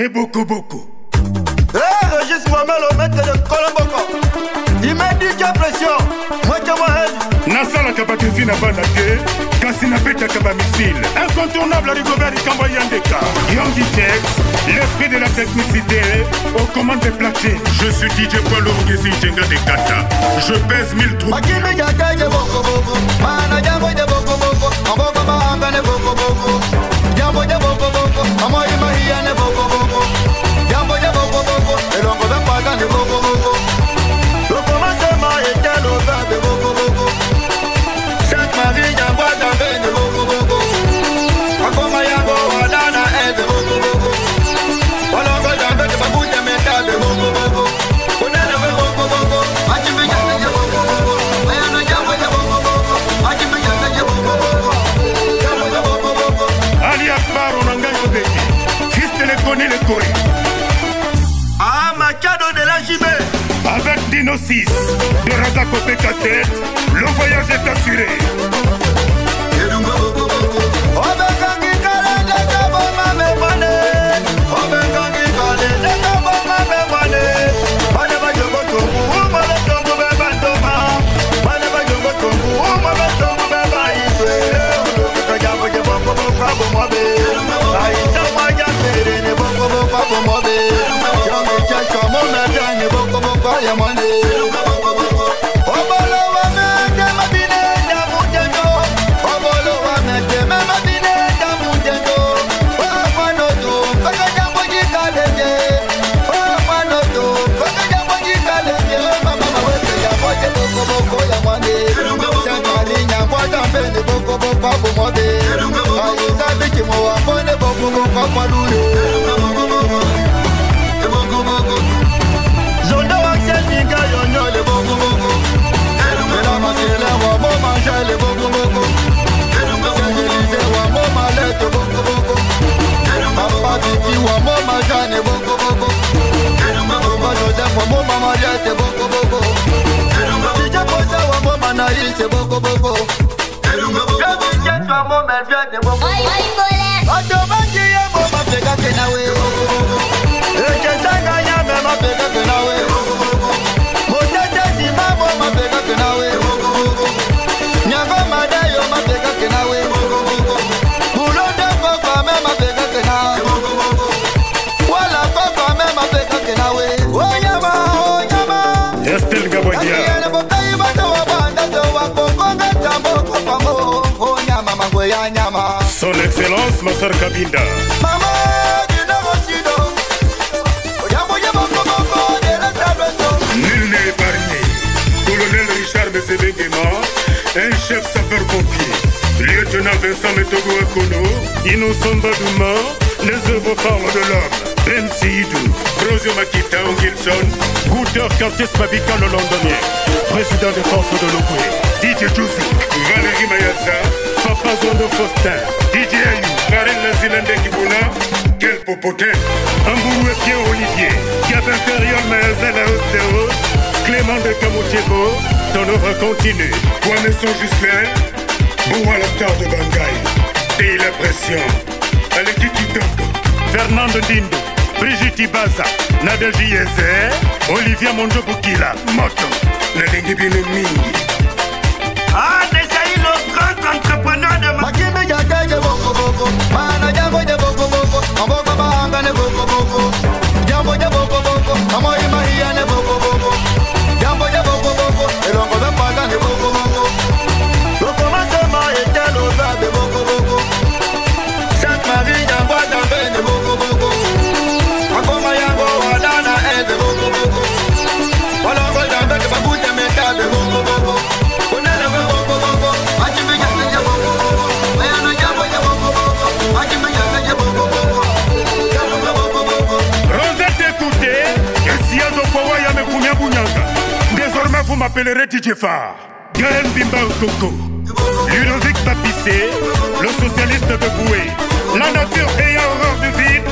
Et beaucoup, beaucoup. Hey, Régis Mohamed, le maître de Colomboko. Il m'a dit qu'il y a pression. Moi, tu vois, nasalaka badefi na bana te kasi nabetaka bamisile incontournable rigobert likambo yandeka yongi tex l'esprit de la technicité aux commandes des platines je suis dj poilorgesi jenga de kata je pèse 1000 trous Makimi jaka de boko boko. Mana jambo de boko boko. Amboko mahanga JB. avec dino 6 de razako p4 le voyage est assuré Buy your money. de boko boko. Otomatia mama pega nyama. son excellence masar kabinda Mama, traveso. Nul n'est épargné. Colonel Richard Mesebengema, un chef sapeur-pompier. Lieutenant Vincent Metogo Akono, Innocent Badouma, les œuvres parlent de l'homme. Ben Seydou, Rosio Makita Ongilson, Guter Curtis Mabika le londonien, président des forces de l'Okwe, DJ Juicy, Valérie Mayassa, Papa Zondo Faustin, DJ Ayou, Karen Lazilande Kibuna, quel popotin. Ambourou et Pierre Olivier Gabin Feriol Maëzel à haute Clément de Kamoutiebo Ton œuvre continue. Kwame Son Gislain Bourra la star de Bangaï. Et la pression Aleki Kitoko Fernando Dindo Brigitte Ibaza Nadel Jieze Olivia Monjo Bukila Moto. Nalingi Désormais vous m'appellerez DJ Gaël Bimba Okoko. Ludovic Papissé Le socialiste de Boué. La nature ayant horreur du vide